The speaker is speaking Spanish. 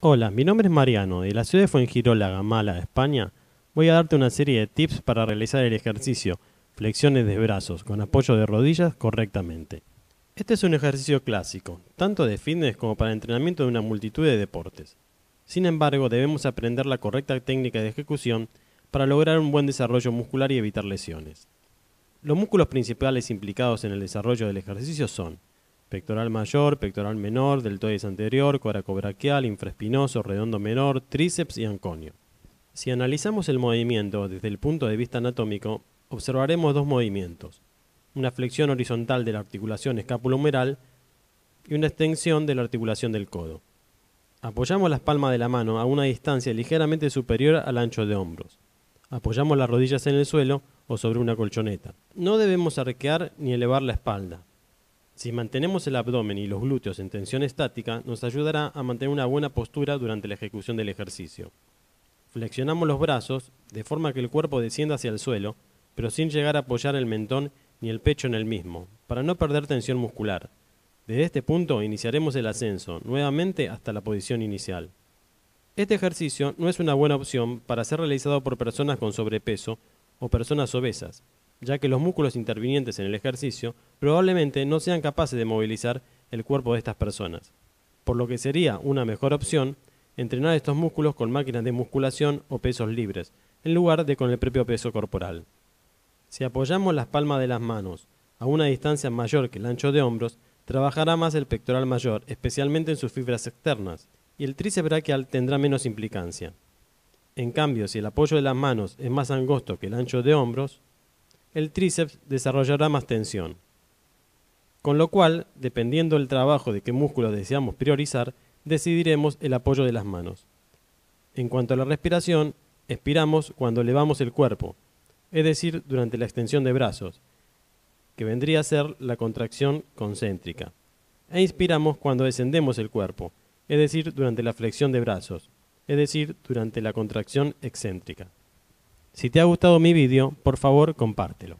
Hola, mi nombre es Mariano. De la ciudad de Fuengirola, Gamala, España, voy a darte una serie de tips para realizar el ejercicio flexiones de brazos con apoyo de rodillas correctamente. Este es un ejercicio clásico, tanto de fitness como para entrenamiento de una multitud de deportes. Sin embargo, debemos aprender la correcta técnica de ejecución para lograr un buen desarrollo muscular y evitar lesiones. Los músculos principales implicados en el desarrollo del ejercicio son pectoral mayor, pectoral menor, deltoides anterior, coracobraquial, infraespinoso, redondo menor, tríceps y anconio. Si analizamos el movimiento desde el punto de vista anatómico, observaremos dos movimientos, una flexión horizontal de la articulación escapulohumeral y una extensión de la articulación del codo. Apoyamos las palmas de la mano a una distancia ligeramente superior al ancho de hombros. Apoyamos las rodillas en el suelo o sobre una colchoneta. No debemos arquear ni elevar la espalda. Si mantenemos el abdomen y los glúteos en tensión estática, nos ayudará a mantener una buena postura durante la ejecución del ejercicio. Flexionamos los brazos de forma que el cuerpo descienda hacia el suelo, pero sin llegar a apoyar el mentón ni el pecho en el mismo, para no perder tensión muscular. Desde este punto iniciaremos el ascenso, nuevamente hasta la posición inicial. Este ejercicio no es una buena opción para ser realizado por personas con sobrepeso o personas obesas, ya que los músculos intervinientes en el ejercicio probablemente no sean capaces de movilizar el cuerpo de estas personas, por lo que sería una mejor opción entrenar estos músculos con máquinas de musculación o pesos libres, en lugar de con el propio peso corporal. Si apoyamos las palmas de las manos a una distancia mayor que el ancho de hombros, trabajará más el pectoral mayor, especialmente en sus fibras externas, y el tríceps braquial tendrá menos implicancia. En cambio, si el apoyo de las manos es más angosto que el ancho de hombros, el tríceps desarrollará más tensión. Con lo cual, dependiendo del trabajo de qué músculos deseamos priorizar, decidiremos el apoyo de las manos. En cuanto a la respiración, expiramos cuando elevamos el cuerpo, es decir, durante la extensión de brazos, que vendría a ser la contracción concéntrica. E inspiramos cuando descendemos el cuerpo, es decir, durante la flexión de brazos, es decir, durante la contracción excéntrica. Si te ha gustado mi vídeo, por favor compártelo.